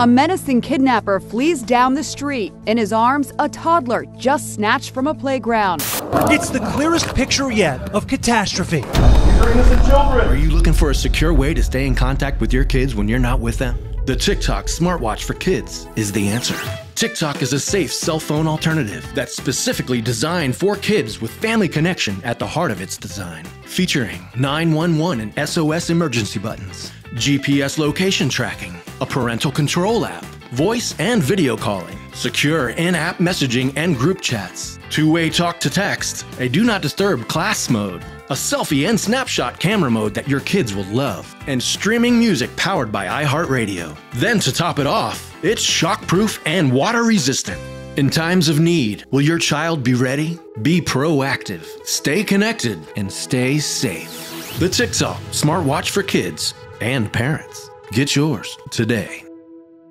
A menacing kidnapper flees down the street. In his arms, a toddler just snatched from a playground. It's the clearest picture yet of catastrophe. Are you looking for a secure way to stay in contact with your kids when you're not with them? The TickTalk smartwatch for kids is the answer. TickTalk is a safe cell phone alternative that's specifically designed for kids with family connection at the heart of its design. Featuring 911 and SOS emergency buttons, GPS location tracking, a parental control app, voice and video calling, secure in app messaging and group chats, two way talk to text, a do not disturb class mode, a selfie and snapshot camera mode that your kids will love, and streaming music powered by iHeartRadio. Then to top it off, it's shockproof and water resistant. In times of need, will your child be ready? Be proactive, stay connected, and stay safe. The TickTalk smartwatch for kids and parents. Get yours today.